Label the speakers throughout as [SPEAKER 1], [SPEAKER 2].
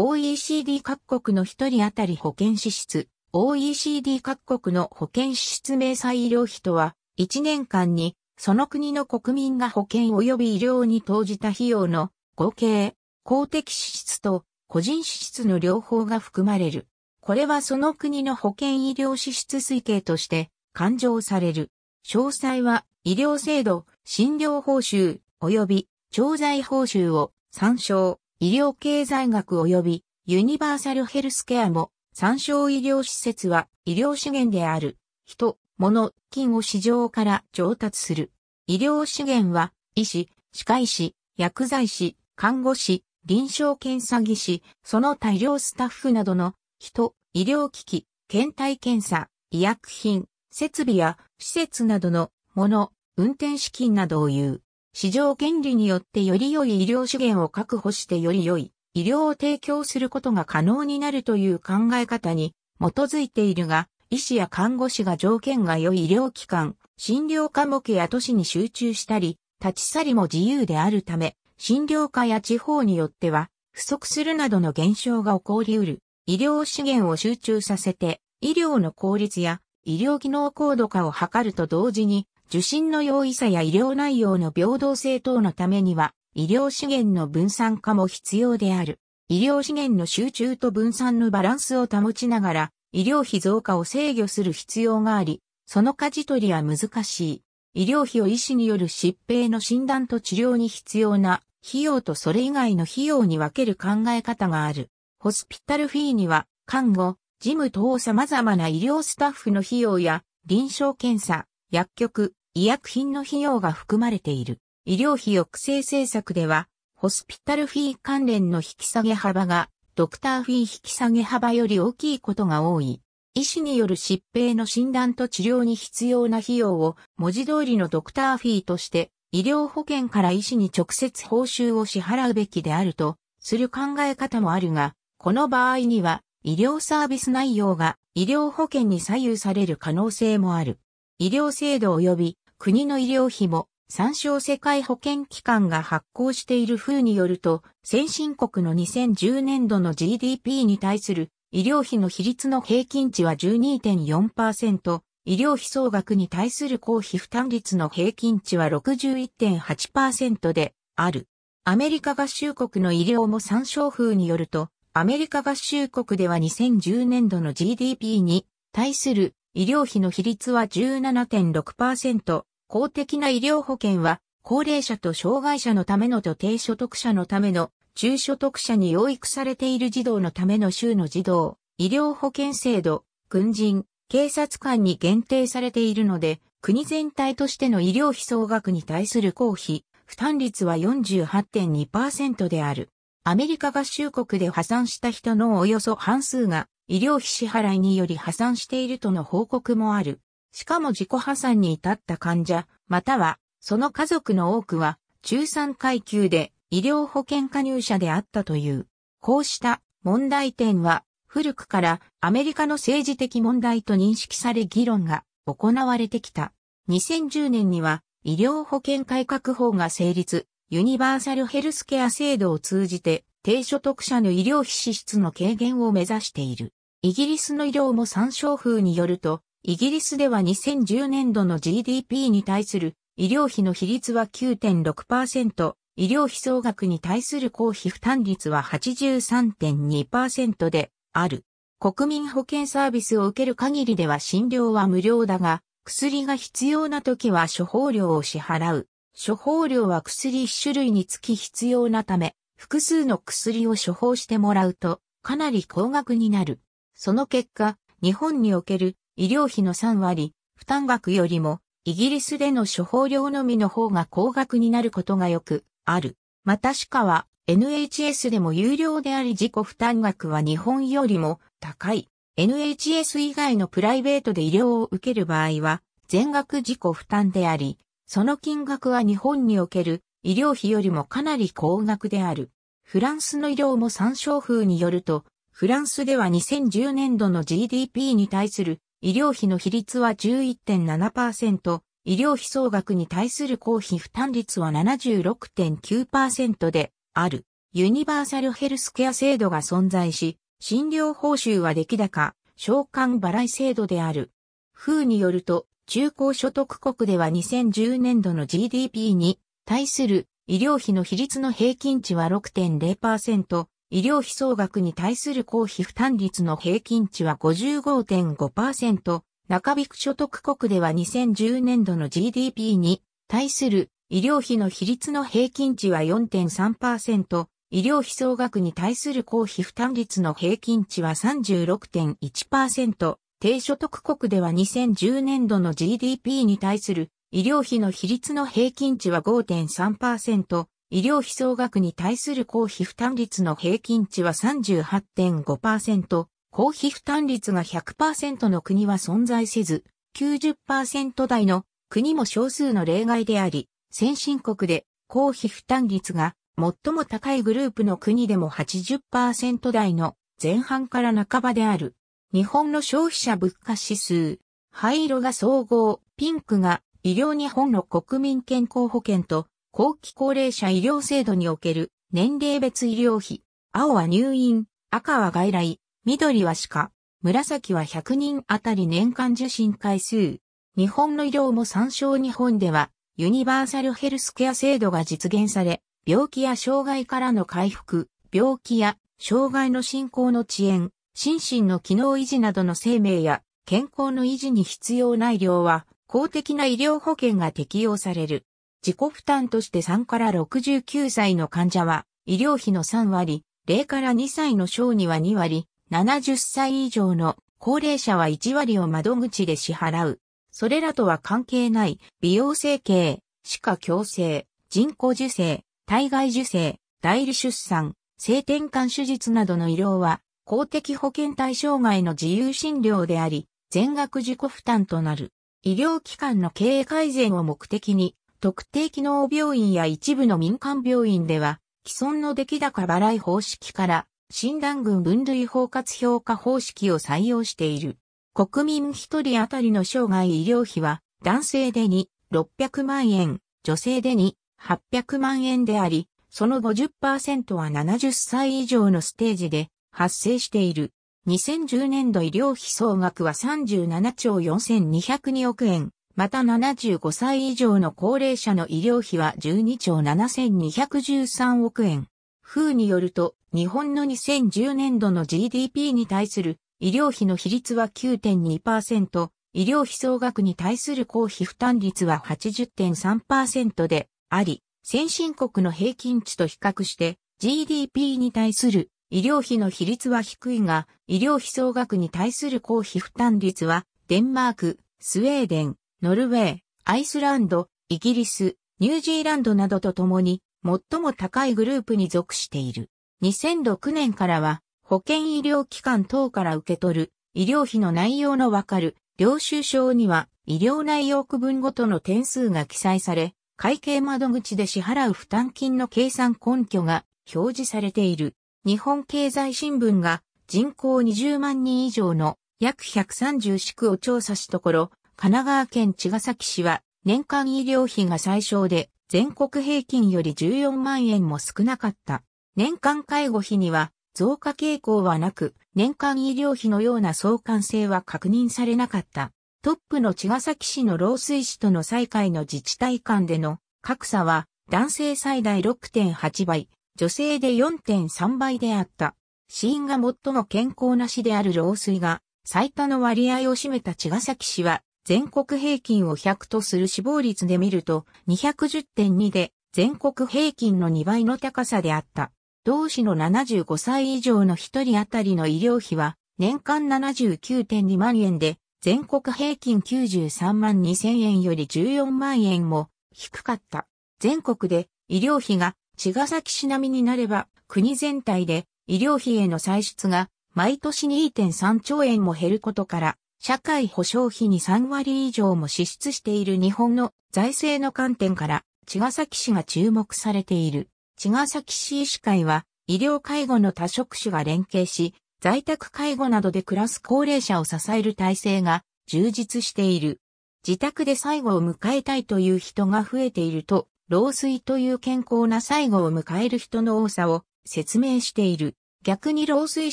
[SPEAKER 1] OECD 各国の一人当たり保険支出、OECD 各国の保険支出明細医療費とは、1年間にその国の国民が保険及び医療に投じた費用の合計、公的支出と個人支出の両方が含まれる。これはその国の保険医療支出推計として勘定される。詳細は医療制度、診療報酬及び調剤報酬を参照、医療経済学及びユニバーサルヘルスケアも参照医療施設は医療資源である。人、物、金を市場から調達する。医療資源は医師、歯科医師、薬剤師、看護師、臨床検査技師、その大量スタッフなどの人、医療機器、検体検査、医薬品、設備や施設などのもの、運転資金などを言う。市場原理によってより良い医療資源を確保してより良い医療を提供することが可能になるという考え方に基づいているが、医師や看護師が条件が良い医療機関、診療科目や都市に集中したり、立ち去りも自由であるため、診療科や地方によっては、不足するなどの現象が起こり得る。医療資源を集中させて、医療の効率や医療機能高度化を図ると同時に、受診の容易さや医療内容の平等性等のためには、医療資源の分散化も必要である。医療資源の集中と分散のバランスを保ちながら、医療費増加を制御する必要があり、その舵取りは難しい。医療費を医師による疾病の診断と治療に必要な費用とそれ以外の費用に分ける考え方がある。ホスピタルフィーには、看護、事務等様々な医療スタッフの費用や、臨床検査、薬局、医薬品の費用が含まれている。医療費抑制政策では、ホスピタルフィー関連の引き下げ幅が、ドクターフィー引き下げ幅より大きいことが多い。医師による疾病の診断と治療に必要な費用を文字通りのドクターフィーとして医療保険から医師に直接報酬を支払うべきであるとする考え方もあるが、この場合には医療サービス内容が医療保険に左右される可能性もある。医療制度及び国の医療費も参照世界保険機関が発行している風によると、先進国の2010年度の GDP に対する医療費の比率の平均値は12.4%、医療費総額に対する公費負担率の平均値は61.8%である。アメリカ合衆国の医療も参照風によると、アメリカ合衆国では2010年度の GDP に対する医療費の比率は17.6%、公的な医療保険は高齢者と障害者のためのと低所得者のための中所得者に養育されている児童のための州の児童、医療保険制度、軍人、警察官に限定されているので、国全体としての医療費総額に対する公費、負担率は48.2%である。アメリカ合衆国で破産した人のおよそ半数が医療費支払いにより破産しているとの報告もある。しかも自己破産に至った患者、またはその家族の多くは中産階級で医療保険加入者であったという。こうした問題点は古くからアメリカの政治的問題と認識され議論が行われてきた。2010年には医療保険改革法が成立、ユニバーサルヘルスケア制度を通じて低所得者の医療費支出の軽減を目指している。イギリスの医療も参照風によると、イギリスでは2010年度の GDP に対する医療費の比率は9.6%、医療費総額に対する公費負担率は83.2%である。国民保険サービスを受ける限りでは診療は無料だが、薬が必要な時は処方料を支払う。処方料は薬1種類につき必要なため、複数の薬を処方してもらうと、かなり高額になる。その結果、日本における医療費の3割、負担額よりも、イギリスでの処方料のみの方が高額になることがよくある。またしかは、NHS でも有料であり自己負担額は日本よりも高い。NHS 以外のプライベートで医療を受ける場合は、全額自己負担であり、その金額は日本における医療費よりもかなり高額である。フランスの医療も参照風によると、フランスでは2010年度の GDP に対する医療費の比率は11.7%、医療費総額に対する公費負担率は76.9%である。ユニバーサルヘルスケア制度が存在し、診療報酬は出来高、償還払い制度である。風によると、中高所得国では2010年度の GDP に対する医療費の比率の平均値は6.0%、医療費総額に対する公費負担率の平均値は55.5%、中引く所得国では2010年度の GDP に対する医療費の比率の平均値は4.3%、医療費総額に対する公費負担率の平均値は36.1%、低所得国では2010年度の GDP に対する医療費の比率の平均値は5.3%、医療費総額に対する公費負担率の平均値は38.5%、公費負担率が100%の国は存在せず、90%台の国も少数の例外であり、先進国で公費負担率が最も高いグループの国でも80%台の前半から半ばである。日本の消費者物価指数。灰色が総合、ピンクが医療日本の国民健康保険と後期高齢者医療制度における年齢別医療費。青は入院、赤は外来、緑は歯科、紫は100人あたり年間受診回数。日本の医療も参照日本ではユニバーサルヘルスケア制度が実現され、病気や障害からの回復、病気や障害の進行の遅延、心身の機能維持などの生命や健康の維持に必要な医療は公的な医療保険が適用される。自己負担として3から69歳の患者は医療費の3割、0から2歳の小児は2割、70歳以上の高齢者は1割を窓口で支払う。それらとは関係ない美容整形、歯科矯正、人工授精、体外受精、代理出産、性転換手術などの医療は公的保険対象外の自由診療であり、全額自己負担となる。医療機関の経営改善を目的に、特定機能病院や一部の民間病院では、既存の出来高払い方式から診断群分類包括評価方式を採用している。国民一人当たりの生涯医療費は男性で2、600万円、女性で2、800万円であり、その50%は70歳以上のステージで発生している。2010年度医療費総額は37兆4202億円。また75歳以上の高齢者の医療費は12兆7213億円。風によると、日本の2010年度の GDP に対する医療費の比率は9.2%、医療費総額に対する公費負担率は80.3%であり、先進国の平均値と比較して GDP に対する医療費の比率は低いが、医療費総額に対する公費負担率は、デンマーク、スウェーデン、ノルウェー、アイスランド、イギリス、ニュージーランドなどとともに、最も高いグループに属している。2006年からは、保健医療機関等から受け取る医療費の内容のわかる領収書には医療内容区分ごとの点数が記載され、会計窓口で支払う負担金の計算根拠が表示されている。日本経済新聞が人口20万人以上の約130市区を調査したところ、神奈川県茅ヶ崎市は年間医療費が最小で全国平均より14万円も少なかった。年間介護費には増加傾向はなく、年間医療費のような相関性は確認されなかった。トップの茅ヶ崎市の老衰市との再開の自治体間での格差は男性最大6.8倍、女性で4.3倍であった。死因が最も健康な市である老衰が最多の割合を占めた茅ヶ崎市は全国平均を100とする死亡率で見ると210.2で全国平均の2倍の高さであった。同市の75歳以上の1人当たりの医療費は年間79.2万円で全国平均93万2000円より14万円も低かった。全国で医療費が茅ヶ崎市並みになれば国全体で医療費への歳出が毎年2.3兆円も減ることから社会保障費に3割以上も支出している日本の財政の観点から茅ヶ崎市が注目されている。茅ヶ崎市医師会は医療介護の多職種が連携し、在宅介護などで暮らす高齢者を支える体制が充実している。自宅で最後を迎えたいという人が増えていると、老衰という健康な最後を迎える人の多さを説明している。逆に老衰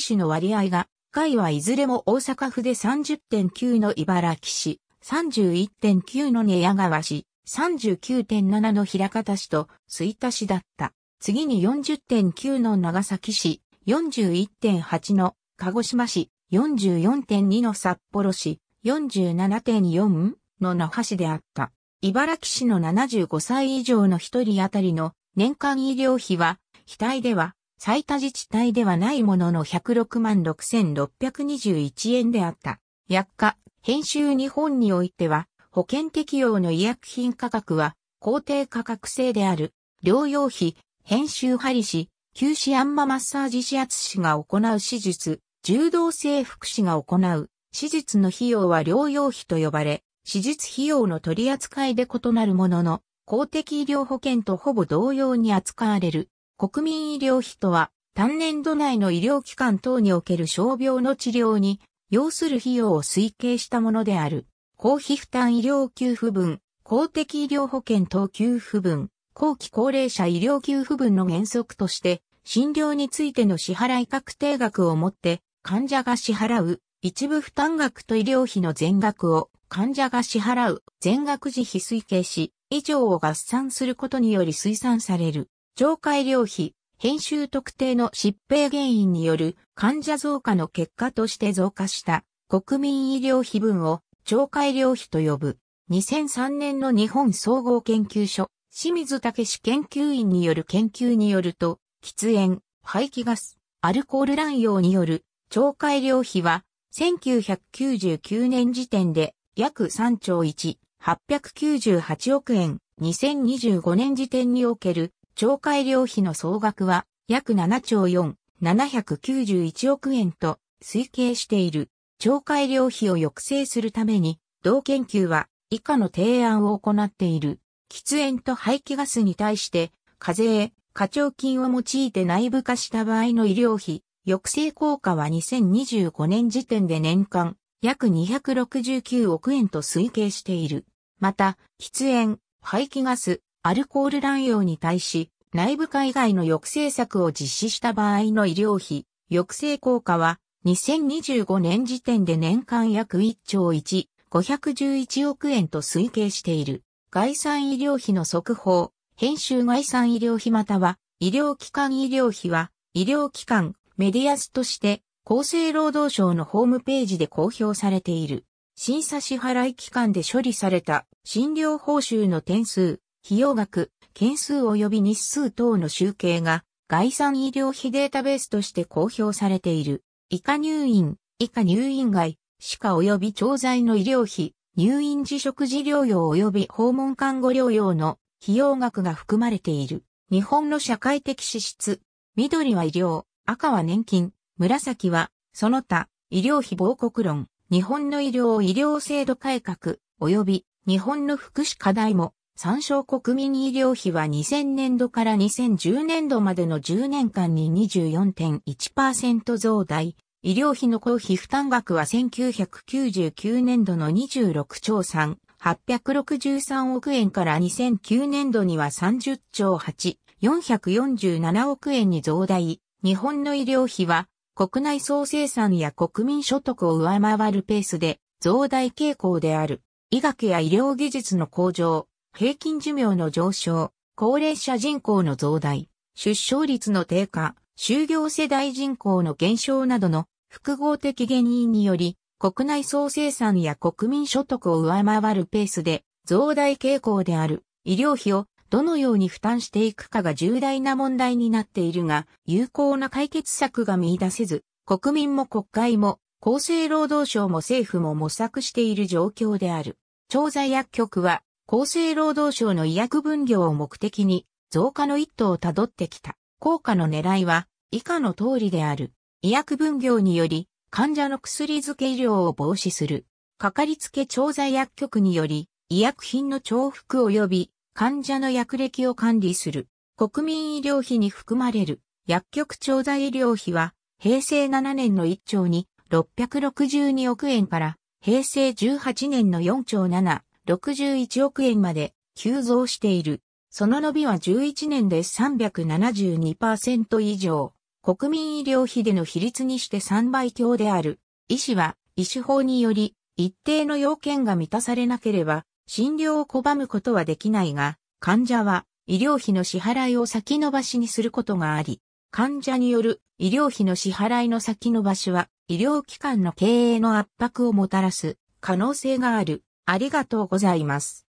[SPEAKER 1] 死の割合が、回はいずれも大阪府で30.9の茨城市、31.9の寝屋川市、39.7の平方市と吹田市だった。次に40.9の長崎市、41.8の鹿児島市、44.2の札幌市、47.4の那覇市であった。茨城市の75歳以上の一人当たりの年間医療費は、額では最多自治体ではないものの106万6621円であった。薬価、編集日本においては、保険適用の医薬品価格は、公定価格制である。療養費、編集針師、休止アンママッサージ指圧師が行う手術、柔道整復師が行う手術の費用は療養費と呼ばれ、手術費用の取り扱いで異なるものの、公的医療保険とほぼ同様に扱われる。国民医療費とは、単年度内の医療機関等における傷病の治療に要する費用を推計したものである。公費負担医療給付分、公的医療保険等給付分、後期高齢者医療給付分の原則として、診療についての支払い確定額をもって、患者が支払う一部負担額と医療費の全額を患者が支払う全額自費推計し、以上を合算することにより推算される。上医療費、編集特定の疾病原因による患者増加の結果として増加した国民医療費分を超過医療費と呼ぶ。2003年の日本総合研究所、清水武史研究員による研究によると、喫煙、排気ガス、アルコール乱用による超過医療費は、1999年時点で約3兆1、898億円、2025年時点における超過医療費の総額は約7兆4、791億円と推計している。超過医療費を抑制するために、同研究は以下の提案を行っている。喫煙と排気ガスに対して、課税、課徴金を用いて内部化した場合の医療費、抑制効果は2025年時点で年間約269億円と推計している。また、喫煙、排気ガス、アルコール乱用に対し、内部化以外の抑制策を実施した場合の医療費、抑制効果は、2025年時点で年間約1兆1、511億円と推計している。概算医療費の速報、編集概算医療費または、医療機関医療費は、医療機関、メディアスとして、厚生労働省のホームページで公表されている。審査支払い期間で処理された診療報酬の点数、費用額、件数及び日数等の集計が概算医療費データベースとして公表されている。以下入院、以下入院外、歯科及び調剤の医療費、入院時食事療養及び訪問看護療養の費用額が含まれている。日本の社会的支出。緑は医療、赤は年金、紫はその他、医療費報告論、日本の医療医療制度改革、及び日本の福祉課題も参照国民医療費は2000年度から2010年度までの10年間に24.1%増大。医療費の公費負担額は1999年度の26兆3、863億円から2009年度には30兆8、447億円に増大。日本の医療費は国内総生産や国民所得を上回るペースで増大傾向である。医学や医療技術の向上、平均寿命の上昇、高齢者人口の増大、出生率の低下、就業世代人口の減少などの複合的原因により、国内総生産や国民所得を上回るペースで増大傾向である医療費をどのように負担していくかが重大な問題になっているが、有効な解決策が見出せず、国民も国会も厚生労働省も政府も模索している状況である。調剤薬局は厚生労働省の医薬分業を目的に増加の一途をたどってきた。効果の狙いは以下の通りである。医薬分業により患者の薬漬け医療を防止する。かかりつけ調剤薬局により医薬品の重複及び患者の薬歴を管理する。国民医療費に含まれる薬局調剤医療費は平成7年の1兆に662億円から平成18年の4兆7 61億円まで急増している。その伸びは11年で372%以上。国民医療費での比率にして3倍強である。医師は医師法により一定の要件が満たされなければ診療を拒むことはできないが、患者は医療費の支払いを先延ばしにすることがあり、患者による医療費の支払いの先延ばしは医療機関の経営の圧迫をもたらす可能性がある。ありがとうございます。